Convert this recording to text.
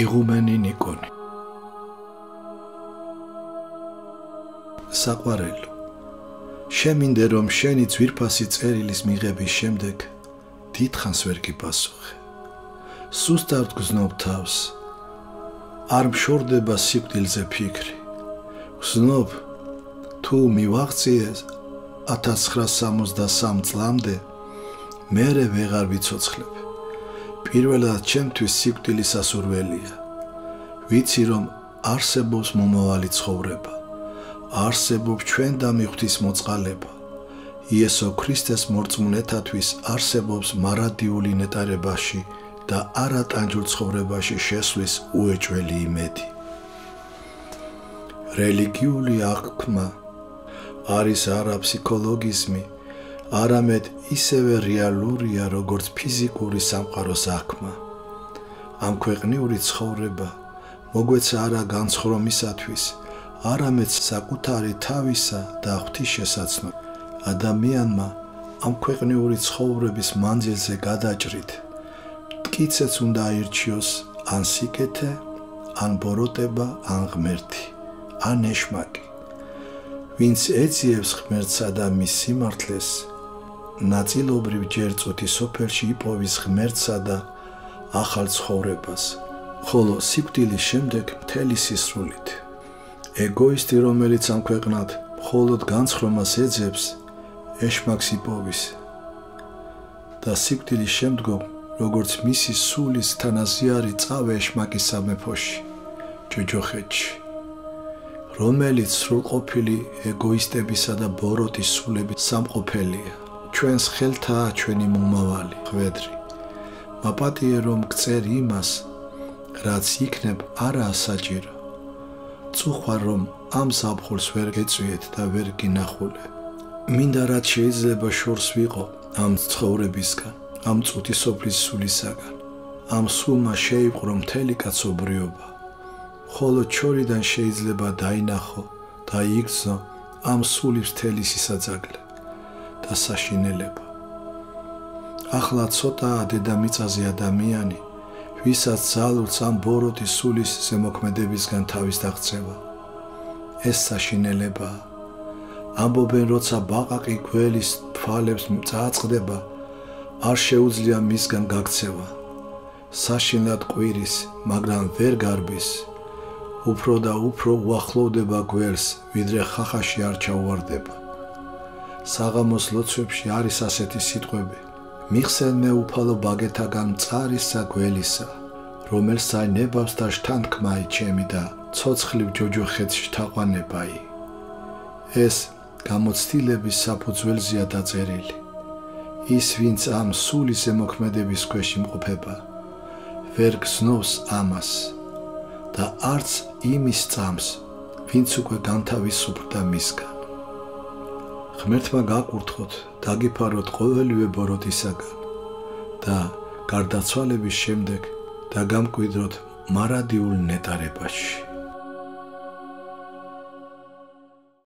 იღუმენი ნიკონი. საყვარელო შემინდე რომ შენი ძვირფასი წერილის მიღების შემდეგ დიდხანს ვერ გიპასუხე. სუსტად გზნობ თავს არ მშორდება სიკვდილზე ფიქრი. გზნობ თუ მივაღწიე 1963 წლამდე მე ვეღარ ვიცოცხლებ. პირველად ჩემთვის სიკვდილი სასურველია ვიცი რომ არსებობს მომავალი ცხოვრება არსებობს ჩვენ და მიხვთვის მოწყალება. იესო ქრისტეს მორწმუნეთათვის არსებობს მარადიული ნეტარებაში და არატანჯულ ცხოვრებაში შესვლის უეჭველი იმედი. რელიგიული აღქმა არის არა ფსიქოლოგიზმი, არამედ ისევე რეალურია, როგორც ფიზიკური სამყაროს აღქმა. ამ ქვეყნიური ცხოვრება მოგვეცა არა განცხრომისათვის, არამედ საკუთარი თავისა და ღვთის შესაძლო. ადამიანმა ამ ქვეყნიური ცხოვრების მანძილზე გადაჭრით მткиცეც უნდა აირჩიოს ან სიკეთე, ან ბოროტება, ან ღმერთი, ან ეშმაკი. ვინც ეციებს ღმერთსა და მის სიმართლეს, ნაწილობრივ ჯერ წუთის ოფელში იპოვის ღმერთსა და ახალ ცხოვრებას. ხოლო სიკვდილის შემდეგ მთელი სისრულით. ეგოისტი რომელიც ამ ქვეყნად მხოლოდ განცხრომას ეძებს ეშმაკს იპოვის და სიკვდილის შემდგომ როგორც მისი სულის თანაზიარი წავე ეშმაკის სამეფოში ჯოჯოხეთში რომელიც სრულყოფილი ეგოისტებისა და ბოროტის სულების სამყოფელია. ჩვენს ხელთაა ჩვენი მომავალი ხვედრი. მაპატიე რომ გწერ იმას რაც იქნებ არაა საჭირო წუხარ რომ ამ საფხულს ვერ გეწვიეთ და ვერ გინახულე. მინდა რაც შეიძლება შორს ვიყო ამ ცხოვრებისგან, ამ წუთი სოფლის სულისაგან. ამ სულმა შეიპყრო მთელი კაცობრიობა. ხოლო ჩორიდან შეიძლება დაინახო და იგზო ამ სულის მთელი სისაძაგლე და საშინელება. ახლა ცოტაა დედამიწაზე ადამიანი, ვისაც ძალუց ამ ბოროტის სულის ზემოქმედებისგან თავის დაღწევა. ეს საშინელება ამბობენ, როცა ბაყაყი გველის თვალებს წააწყდება, არ შეუძლია მისგან გაქცევა. საშინლად ყვირის, მაგრამ ვერ გარბის. უფრო და უფრო უახლოვდება გველს, ვიდრე ხახაში არ ჩაუვარდება. საღამოს ლოცვებში არის ასეთი სიტყვები: მიხსენმე უფალო ბაგეთაგან წარისა გველისა რომელსა ნებავს და შთანთქმაი ჩემი და ცოცხლივ ჯოჯოხეთში თაყვანებაი ეს გამოცდილების საფუძველზეა დაწერილი. ის ვინც ამ სულის ემოქმედების ქვეშ იმყოფება ვერ გზნობს ამას და არც იმის წამს ვინც უკვე განთავისუფლდა მისგან ღმერთმა გაკურთხოთ, დაგიფაროთ ყოველივე ბოროტისაგან და გარდაცვალების შემდეგ დაგამკვიდროთ მარადიულ ნეტარებაში.